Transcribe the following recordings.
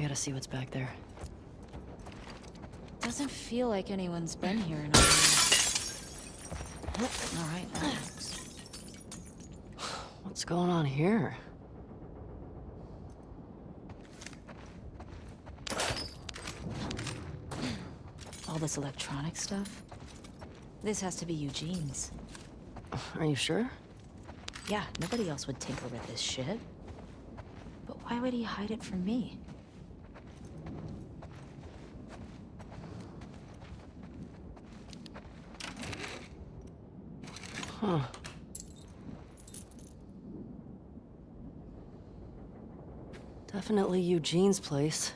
I gotta see what's back there. Doesn't feel like anyone's been here in a while. Alright. What's going on here? All this electronic stuff? This has to be Eugene's. Are you sure? Yeah, nobody else would tinker with this shit. But why would he hide it from me? Huh. Definitely Eugene's place.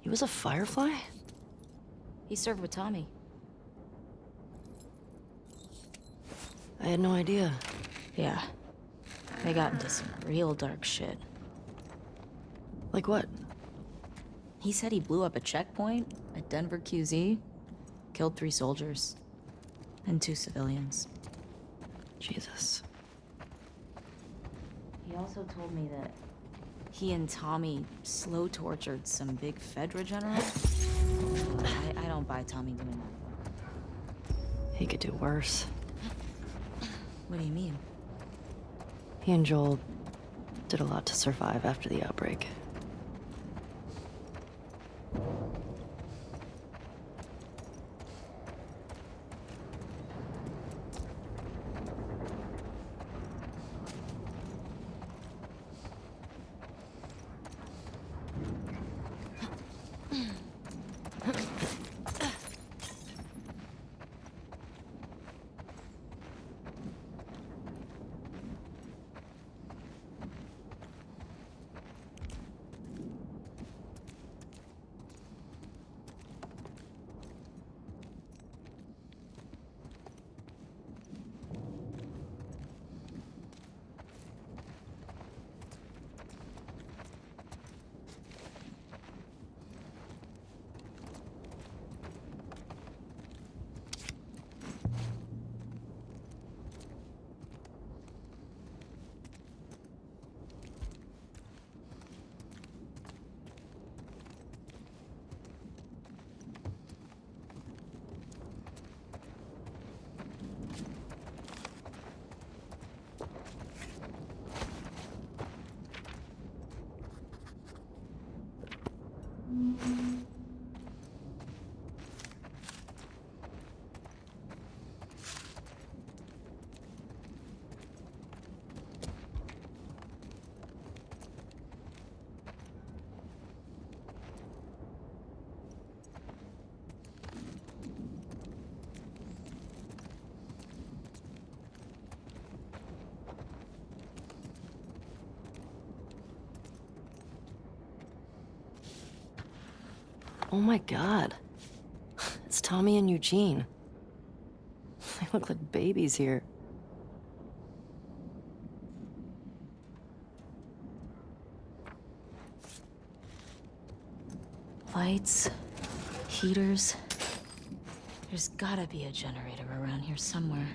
He was a firefly? He served with Tommy. I had no idea. Yeah. They got into some real dark shit. Like what? He said he blew up a checkpoint at Denver QZ, killed three soldiers, and two civilians. Jesus. He also told me that he and Tommy slow tortured some big Fedra general. I, I don't buy Tommy doing that. He could do worse. What do you mean? He and Joel did a lot to survive after the outbreak. Oh my god. It's Tommy and Eugene. They look like babies here. Lights, heaters. There's gotta be a generator around here somewhere.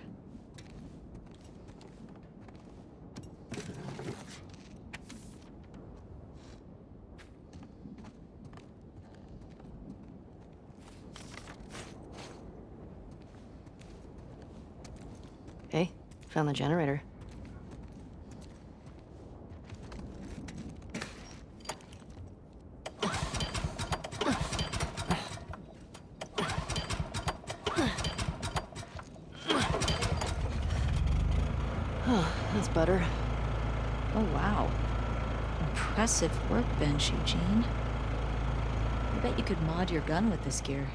Hey, found the generator. That's better. Oh, wow. Impressive workbench, Eugene. I bet you could mod your gun with this gear.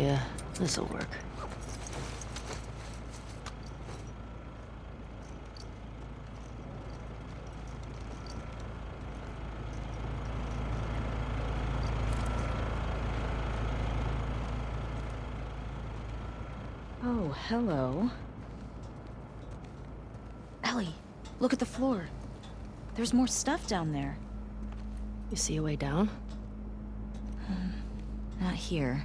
Yeah, this'll work. Oh, hello. Ellie, look at the floor. There's more stuff down there. You see a way down? Hmm, not here.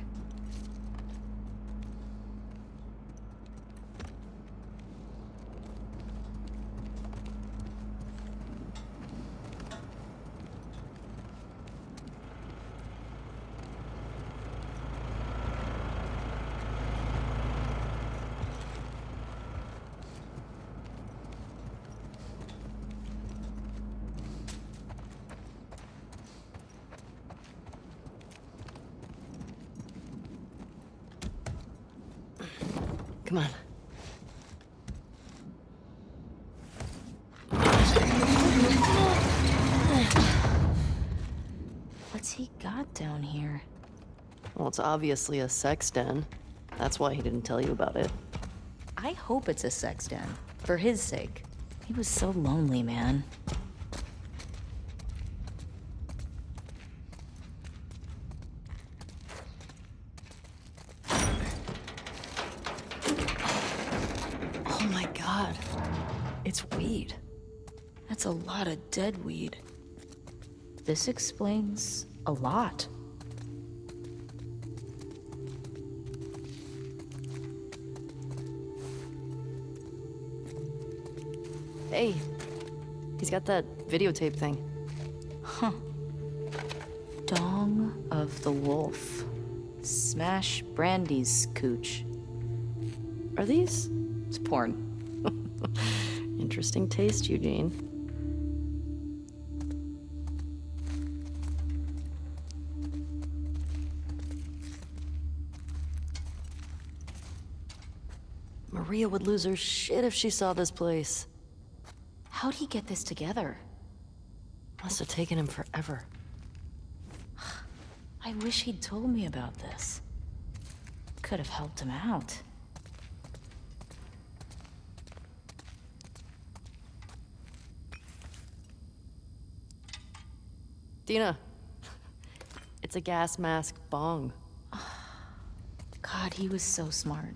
Come on. What's he got down here? Well, it's obviously a sex den. That's why he didn't tell you about it. I hope it's a sex den. For his sake. He was so lonely, man. Oh my god. It's weed. That's a lot of dead weed. This explains a lot. Hey, he's got that videotape thing. Huh. Dong of the Wolf. Smash Brandy's cooch. Are these? It's porn. Interesting taste, Eugene. Maria would lose her shit if she saw this place. How'd he get this together? Must have taken him forever. I wish he'd told me about this. Could have helped him out. Dina, it's a gas mask bong. God, he was so smart.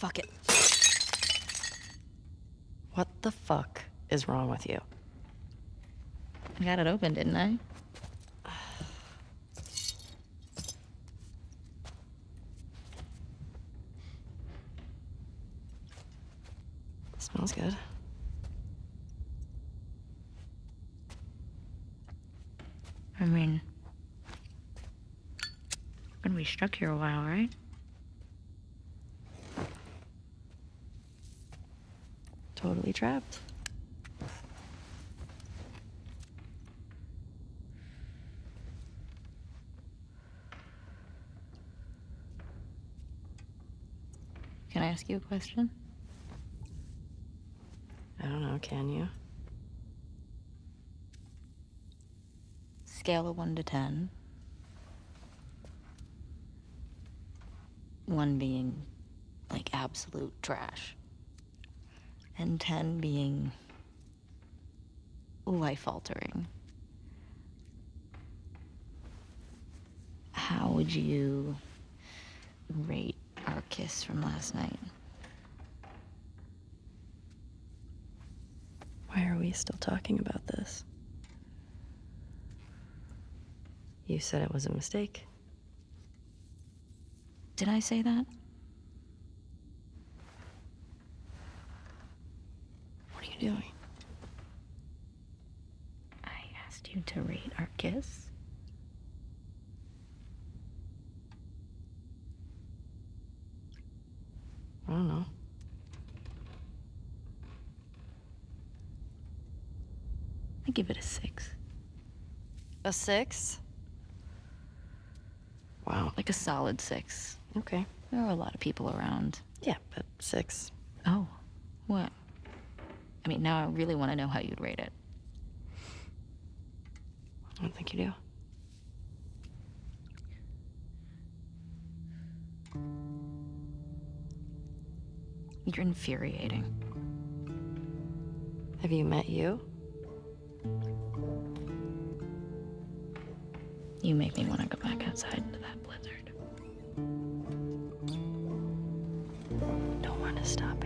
fuck it. What the fuck is wrong with you? I got it open, didn't I? Smells good. I mean, gonna be stuck here a while, right? Totally trapped. Can I ask you a question? I don't know, can you? Scale of 1 to 10. 1 being like absolute trash. And 10 being life altering. How would you rate our kiss from last night? Why are we still talking about this? You said it was a mistake. Did I say that? What are you doing? I asked you to rate our kiss. I don't know. I give it a six. A six? Wow. Like a solid six. Okay. There are a lot of people around. Yeah, but six. Oh, what? I mean, now I really want to know how you'd rate it. I don't think you do. You're infuriating. Have you met you? You make me want to go back outside into that blizzard. Don't want to stop